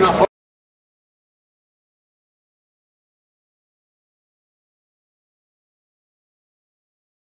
no.